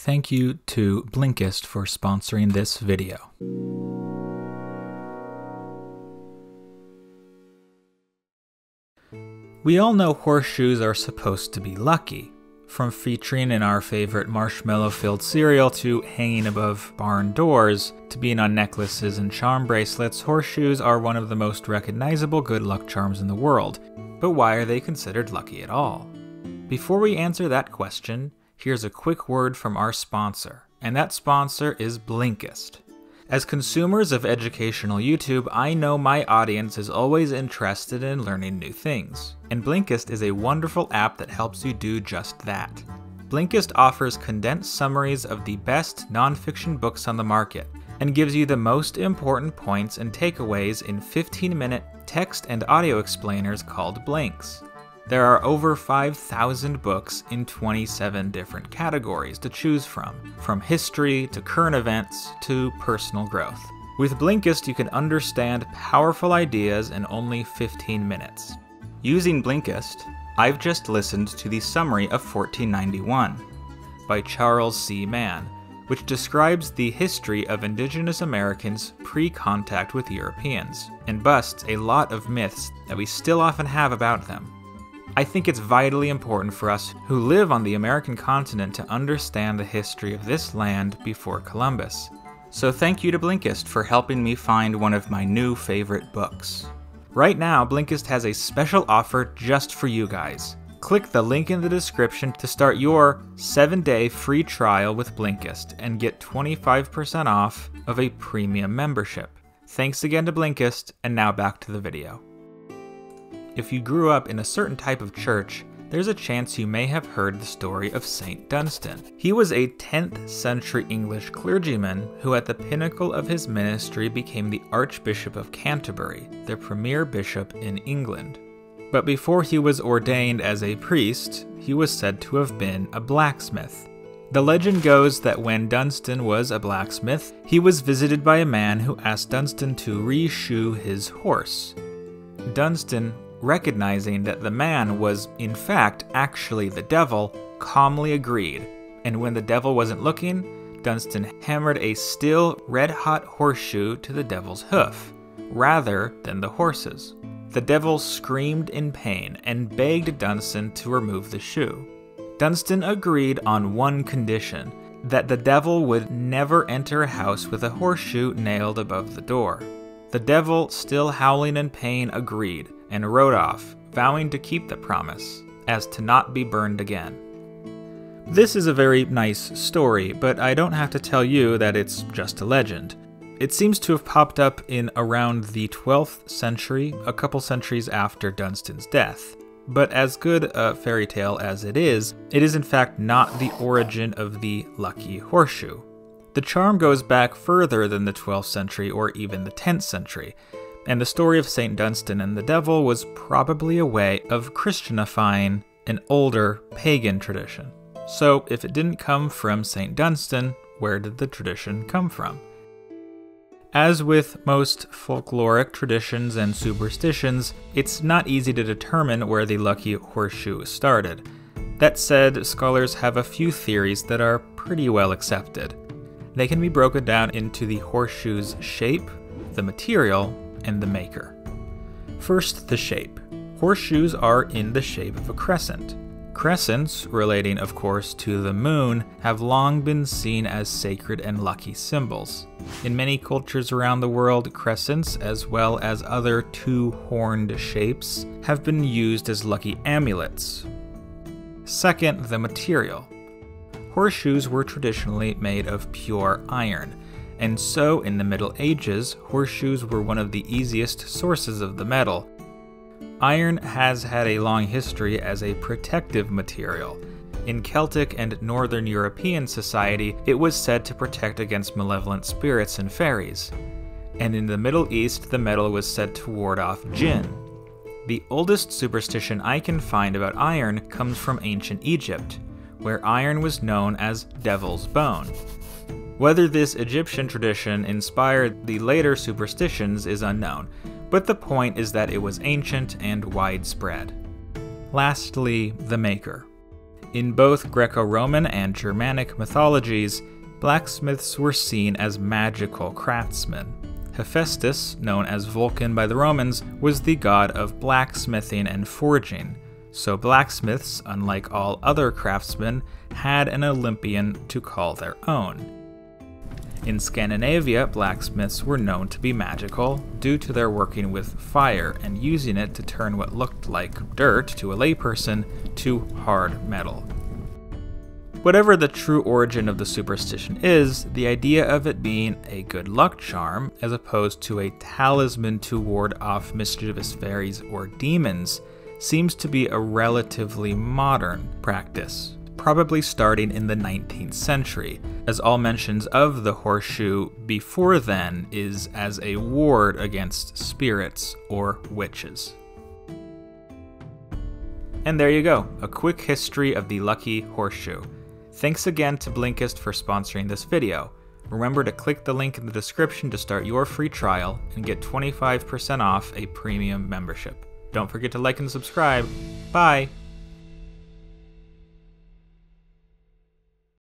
Thank you to Blinkist for sponsoring this video. We all know horseshoes are supposed to be lucky. From featuring in our favorite marshmallow filled cereal to hanging above barn doors to being on necklaces and charm bracelets, horseshoes are one of the most recognizable good luck charms in the world. But why are they considered lucky at all? Before we answer that question, here's a quick word from our sponsor, and that sponsor is Blinkist. As consumers of educational YouTube, I know my audience is always interested in learning new things, and Blinkist is a wonderful app that helps you do just that. Blinkist offers condensed summaries of the best nonfiction books on the market and gives you the most important points and takeaways in 15 minute text and audio explainers called Blinks. There are over 5,000 books in 27 different categories to choose from, from history to current events to personal growth. With Blinkist, you can understand powerful ideas in only 15 minutes. Using Blinkist, I've just listened to the summary of 1491 by Charles C. Mann, which describes the history of indigenous Americans pre contact with Europeans and busts a lot of myths that we still often have about them. I think it's vitally important for us who live on the American continent to understand the history of this land before Columbus. So thank you to Blinkist for helping me find one of my new favorite books. Right now, Blinkist has a special offer just for you guys. Click the link in the description to start your 7-day free trial with Blinkist and get 25% off of a premium membership. Thanks again to Blinkist, and now back to the video. If you grew up in a certain type of church, there's a chance you may have heard the story of St. Dunstan. He was a 10th century English clergyman who, at the pinnacle of his ministry, became the Archbishop of Canterbury, the premier bishop in England. But before he was ordained as a priest, he was said to have been a blacksmith. The legend goes that when Dunstan was a blacksmith, he was visited by a man who asked Dunstan to reshoe his horse. Dunstan recognizing that the man was, in fact, actually the devil, calmly agreed, and when the devil wasn't looking, Dunstan hammered a still red hot horseshoe to the devil's hoof, rather than the horse's. The devil screamed in pain and begged Dunstan to remove the shoe. Dunstan agreed on one condition that the devil would never enter a house with a horseshoe nailed above the door. The devil, still howling in pain, agreed, and rode off, vowing to keep the promise, as to not be burned again. This is a very nice story, but I don't have to tell you that it's just a legend. It seems to have popped up in around the 12th century, a couple centuries after Dunstan's death. But as good a fairy tale as it is, it is in fact not the origin of the lucky horseshoe. The charm goes back further than the 12th century or even the 10th century, and the story of St. Dunstan and the devil was probably a way of Christianifying an older pagan tradition. So, if it didn't come from St. Dunstan, where did the tradition come from? As with most folkloric traditions and superstitions, it's not easy to determine where the lucky horseshoe started. That said, scholars have a few theories that are pretty well accepted. They can be broken down into the horseshoe's shape, the material, and the maker. First, the shape. Horseshoes are in the shape of a crescent. Crescents, relating of course to the moon, have long been seen as sacred and lucky symbols. In many cultures around the world, crescents, as well as other two horned shapes, have been used as lucky amulets. Second, the material. Horseshoes were traditionally made of pure iron, and so in the Middle Ages, horseshoes were one of the easiest sources of the metal. Iron has had a long history as a protective material. In Celtic and Northern European society, it was said to protect against malevolent spirits and fairies. And in the Middle East, the metal was said to ward off jinn. The oldest superstition I can find about iron comes from ancient Egypt, where iron was known as devil's bone. Whether this Egyptian tradition inspired the later superstitions is unknown, but the point is that it was ancient and widespread. Lastly, the maker. In both Greco Roman and Germanic mythologies, blacksmiths were seen as magical craftsmen. Hephaestus, known as Vulcan by the Romans, was the god of blacksmithing and forging, so blacksmiths, unlike all other craftsmen, had an Olympian to call their own. In Scandinavia, blacksmiths were known to be magical due to their working with fire and using it to turn what looked like dirt to a layperson to hard metal. Whatever the true origin of the superstition is, the idea of it being a good luck charm, as opposed to a talisman to ward off mischievous fairies or demons, seems to be a relatively modern practice, probably starting in the 19th century, as all mentions of the horseshoe before then is as a ward against spirits or witches. And there you go, a quick history of the lucky horseshoe. Thanks again to Blinkist for sponsoring this video. Remember to click the link in the description to start your free trial and get 25% off a premium membership. Don't forget to like and subscribe. Bye!